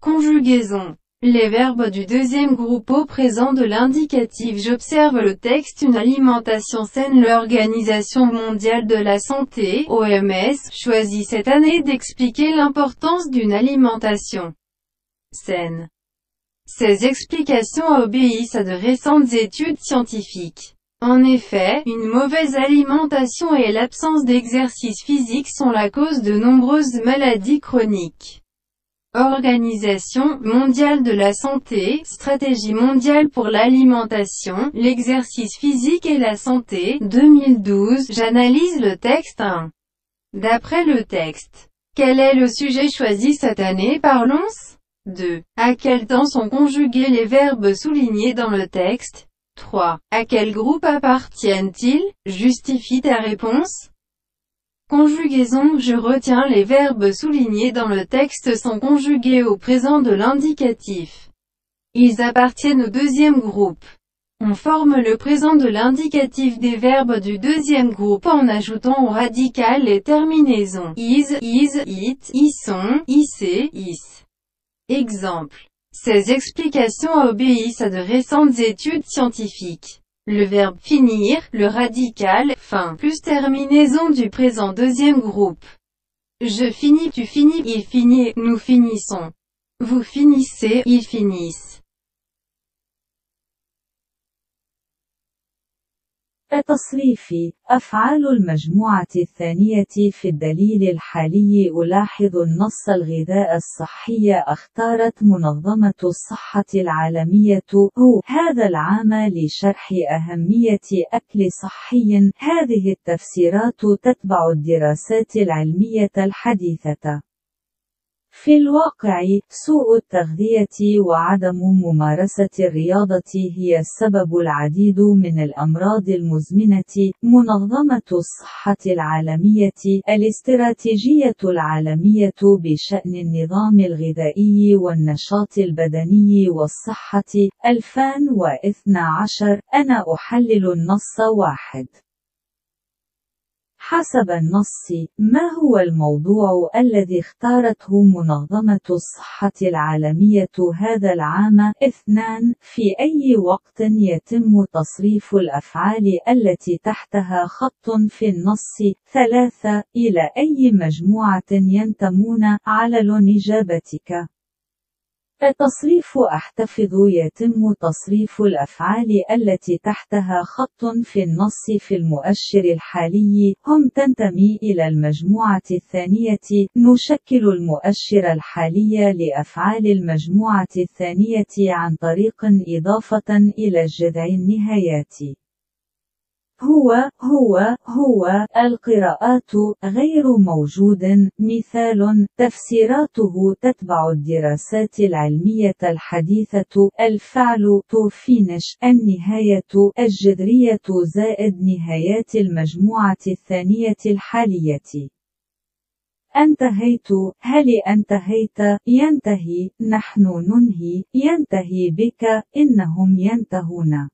Conjugaison. Les verbes du deuxième groupe au présent de l'indicatif J'observe le texte Une alimentation saine L'Organisation mondiale de la santé, OMS, choisit cette année d'expliquer l'importance d'une alimentation saine. Ces explications obéissent à de récentes études scientifiques. En effet, une mauvaise alimentation et l'absence d'exercice physique sont la cause de nombreuses maladies chroniques. Organisation mondiale de la santé, stratégie mondiale pour l'alimentation, l'exercice physique et la santé, 2012, j'analyse le texte 1. D'après le texte, quel est le sujet choisi cette année Parlons 2. À quel temps sont conjugués les verbes soulignés dans le texte? 3. À quel groupe appartiennent-ils? Justifie ta réponse. Conjugaison Je retiens les verbes soulignés dans le texte sont conjugués au présent de l'indicatif. Ils appartiennent au deuxième groupe. On forme le présent de l'indicatif des verbes du deuxième groupe en ajoutant au radical les terminaisons is, is, it, sont, ic, is. Exemple. Ces explications obéissent à de récentes études scientifiques. Le verbe finir, le radical, fin, plus terminaison du présent deuxième groupe. Je finis, tu finis, il finit, nous finissons. Vous finissez, ils finissent. تصريف أفعال المجموعة الثانية في الدليل الحالي ألاحظ النص الغذاء الصحي أختارت منظمة الصحة العالمية. هو هذا العام لشرح أهمية أكل صحي. هذه التفسيرات تتبع الدراسات العلمية الحديثة. في الواقع، سوء التغذية وعدم ممارسة الرياضة هي السبب العديد من الأمراض المزمنة. منظمة الصحة العالمية، الاستراتيجية العالمية بشأن النظام الغذائي والنشاط البدني والصحة، 2012 أنا أحلل النص واحد. حسب النص، ما هو الموضوع الذي اختارته منظمة الصحة العالمية هذا العام؟ اثنان في أي وقت يتم تصريف الأفعال التي تحتها خط في النص؟ ثلاثة إلى أي مجموعة ينتمون؟ علل إجابتك التصريف أحتفظ يتم تصريف الأفعال التي تحتها خط في النص في المؤشر الحالي. هم تنتمي إلى المجموعة الثانية. نشكل المؤشر الحالي لأفعال المجموعة الثانية عن طريق إضافة إلى الجذع النهايات. هو هو هو. القراءات غير موجود. مثال تفسيراته تتبع الدراسات العلمية الحديثة. الفعل تو فينش النهاية الجذرية زائد نهايات المجموعة الثانية الحالية. أنتهيت. هل أنتهيت؟ ينتهي. نحن ننهي. ينتهي بك. إنهم ينتهون.